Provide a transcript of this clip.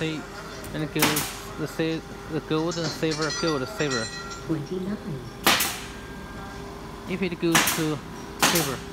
See, and it goes the the gold and the saver the saver. Twenty nine. If it goes to silver,